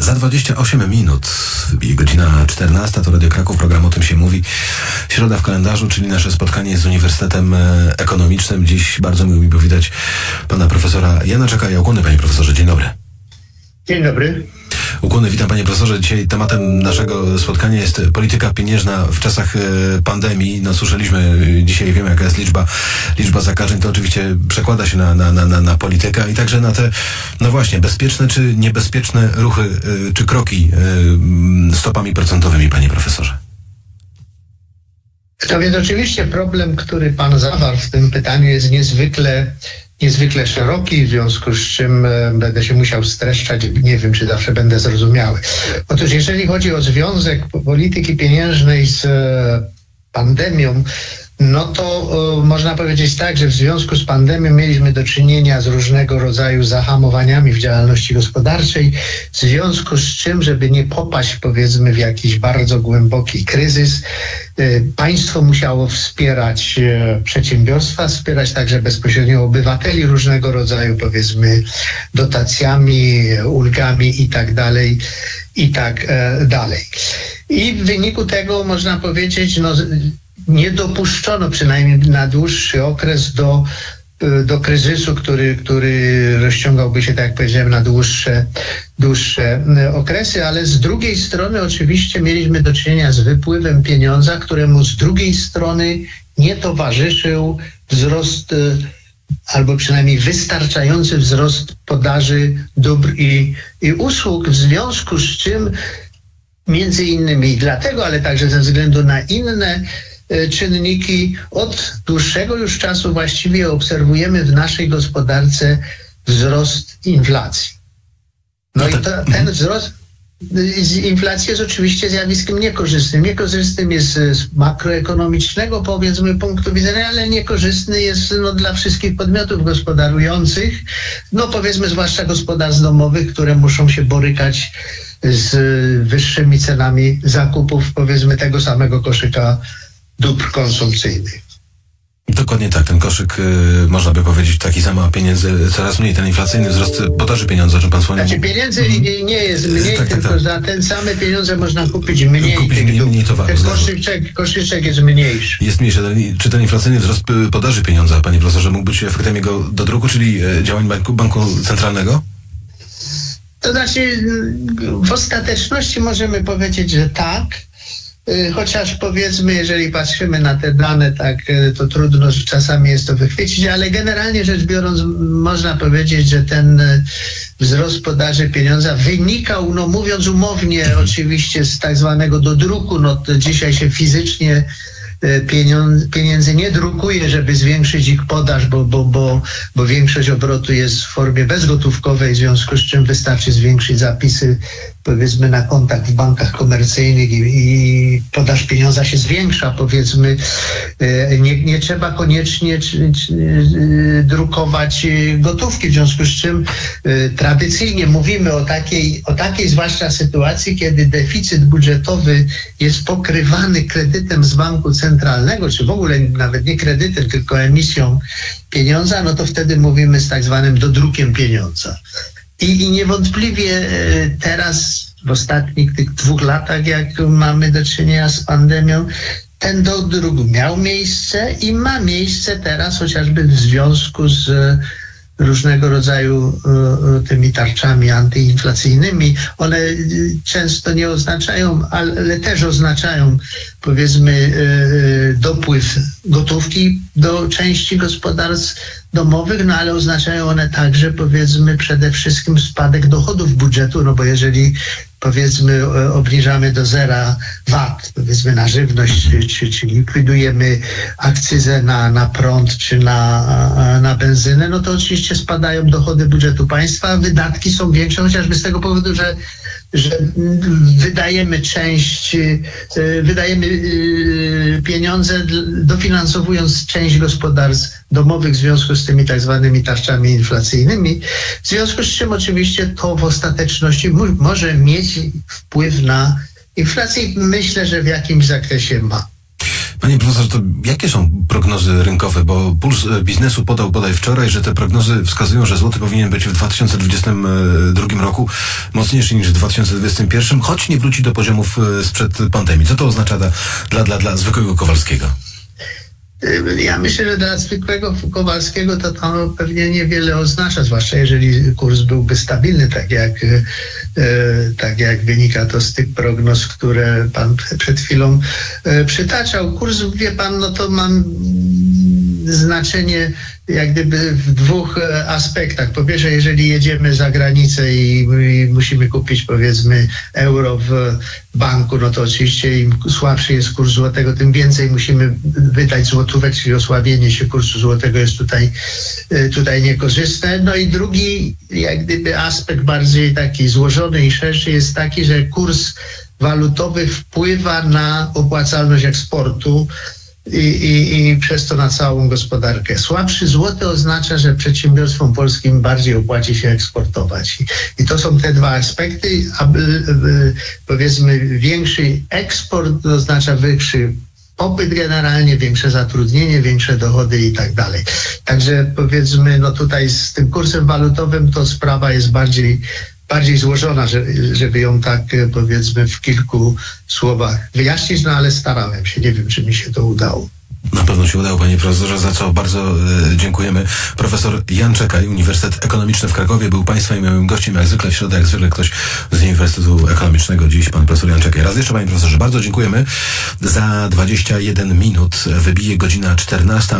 Za 28 minut godzina 14, to Radio Kraków, program o tym się mówi. Środa w kalendarzu, czyli nasze spotkanie z Uniwersytetem e, Ekonomicznym. Dziś bardzo miło mi powitać pana profesora Jana Czekaja. Ukłony, panie profesorze, dzień dobry. Dzień dobry. Ukłony, witam panie profesorze. Dzisiaj tematem naszego spotkania jest polityka pieniężna w czasach e, pandemii. No słyszeliśmy e, dzisiaj, wiemy jaka jest liczba, liczba zakażeń, to oczywiście przekłada się na, na, na, na, politykę i także na te, no właśnie, bezpieczne czy niebezpieczne ruchy e, czy kroki stopami procentowymi, panie profesorze. To więc oczywiście problem, który pan zawarł w tym pytaniu jest niezwykle niezwykle szeroki, w związku z czym e, będę się musiał streszczać. Nie wiem, czy zawsze będę zrozumiały. Otóż jeżeli chodzi o związek polityki pieniężnej z e, pandemią, no to y, można powiedzieć tak, że w związku z pandemią mieliśmy do czynienia z różnego rodzaju zahamowaniami w działalności gospodarczej, w związku z czym, żeby nie popaść powiedzmy w jakiś bardzo głęboki kryzys, y, państwo musiało wspierać y, przedsiębiorstwa, wspierać także bezpośrednio obywateli różnego rodzaju powiedzmy dotacjami, ulgami i tak dalej, i tak dalej. I w wyniku tego można powiedzieć, no nie dopuszczono przynajmniej na dłuższy okres do, y, do kryzysu, który, który rozciągałby się, tak jak powiedziałem, na dłuższe, dłuższe y, okresy, ale z drugiej strony oczywiście mieliśmy do czynienia z wypływem pieniądza, któremu z drugiej strony nie towarzyszył wzrost y, albo przynajmniej wystarczający wzrost podaży dóbr i, i usług, w związku z czym między innymi dlatego, ale także ze względu na inne czynniki. Od dłuższego już czasu właściwie obserwujemy w naszej gospodarce wzrost inflacji. No, no i to, ten wzrost inflacji jest oczywiście zjawiskiem niekorzystnym. Niekorzystnym jest z makroekonomicznego, powiedzmy, punktu widzenia, ale niekorzystny jest no, dla wszystkich podmiotów gospodarujących, no powiedzmy, zwłaszcza gospodarstw domowych, które muszą się borykać z wyższymi cenami zakupów, powiedzmy, tego samego koszyka dóbr konsumpcyjnych. Dokładnie tak, ten koszyk, y, można by powiedzieć, taki sam, a pieniędzy coraz mniej. Ten inflacyjny wzrost podaży pieniądze, o czym pan wspomniał. Znaczy pieniędzy mm. nie, jest mniej, tak, tak tylko tak, za ten same pieniądze można kupić mniej. Kupić mniej, mniej towaru. Ten koszyczek, koszyczek jest mniejszy. Jest mniejszy. Czy ten inflacyjny wzrost podaży pieniądza, panie profesorze, mógł być efektem jego dodruku, czyli działań banku, banku centralnego? To znaczy, w ostateczności możemy powiedzieć, że tak, Y, chociaż powiedzmy, jeżeli patrzymy na te dane, tak y, to trudno czasami jest to wychwycić, ale generalnie rzecz biorąc, można powiedzieć, że ten y, wzrost podaży pieniądza wynikał, no mówiąc umownie, oczywiście z tak zwanego dodruku, no dzisiaj się fizycznie pieniędzy nie drukuje, żeby zwiększyć ich podaż, bo, bo, bo, bo większość obrotu jest w formie bezgotówkowej, w związku z czym wystarczy zwiększyć zapisy powiedzmy na kontach w bankach komercyjnych i, i podaż pieniądza się zwiększa, powiedzmy. E, nie, nie trzeba koniecznie e, drukować gotówki, w związku z czym tradycyjnie mówimy o takiej, o takiej zwłaszcza sytuacji, kiedy deficyt budżetowy jest pokrywany kredytem z banku centralnego, czy w ogóle nawet nie kredytem, tylko emisją pieniądza, no to wtedy mówimy z tak zwanym dodrukiem pieniądza. I, i niewątpliwie e, teraz, w ostatnich tych dwóch latach, jak mamy do czynienia z pandemią, ten dodruk miał miejsce i ma miejsce teraz chociażby w związku z różnego rodzaju e, e, tymi tarczami antyinflacyjnymi. One e, często nie oznaczają, ale też oznaczają powiedzmy dopływ gotówki do części gospodarstw domowych, no ale oznaczają one także powiedzmy przede wszystkim spadek dochodów budżetu, no bo jeżeli powiedzmy e, obniżamy do zera VAT, powiedzmy na żywność, czy, czy likwidujemy akcyzę na, na prąd, czy na, na benzynę, no to oczywiście spadają dochody budżetu państwa, wydatki są większe, chociażby z tego powodu, że że wydajemy część, e, wydajemy e, pieniądze dofinansowując część gospodarstw domowych w związku z tymi tak zwanymi tarczami inflacyjnymi. W związku z czym oczywiście to w ostateczności może mieć wpływ na inflację myślę, że w jakimś zakresie ma. Panie profesorze, to jakie są prognozy rynkowe? Bo Puls Biznesu podał bodaj wczoraj, że te prognozy wskazują, że złoty powinien być w 2022 roku mocniejszy niż w 2021, choć nie wróci do poziomów e, sprzed pandemii. Co to oznacza dla, dla, dla zwykłego Kowalskiego? Ja myślę, że dla zwykłego Kowalskiego to to pewnie niewiele oznacza, zwłaszcza jeżeli kurs byłby stabilny, tak jak, e, tak jak wynika to z tych prognoz, które pan przed chwilą przytaczał. Kurs, wie pan, no to mam znaczenie jak gdyby w dwóch e, aspektach. Po pierwsze, jeżeli jedziemy za granicę i, i, musimy kupić powiedzmy euro w banku, no to oczywiście im słabszy jest kurs złotego, tym więcej musimy wydać złotówek, czyli osłabienie się kursu złotego jest tutaj, e, tutaj niekorzystne. No i drugi jak gdyby aspekt bardziej taki złożony i szerszy jest taki, że kurs walutowy wpływa na opłacalność eksportu i, i, i przez to na całą gospodarkę. Słabszy złoty oznacza, że przedsiębiorstwom polskim bardziej opłaci się eksportować. I, to są te dwa aspekty. Aby, powiedzmy, większy eksport oznacza wyższy popyt generalnie, większe zatrudnienie, większe dochody i tak dalej. Także powiedzmy, no tutaj z tym kursem walutowym to sprawa jest bardziej bardziej złożona, żeby ją tak powiedzmy w kilku słowach wyjaśnić, no ale starałem się. Nie wiem, czy mi się to udało. Na pewno się udało, panie profesorze, za co bardzo e, dziękujemy. Profesor Jan Czekaj, Uniwersytet Ekonomiczny w Krakowie, był państwa i moim gościem, jak zwykle w środę, jak zwykle ktoś z Uniwersytetu Ekonomicznego, dziś pan profesor Jan Czekaj. Raz jeszcze, panie profesorze, bardzo dziękujemy. Za 21 minut wybije godzina 14.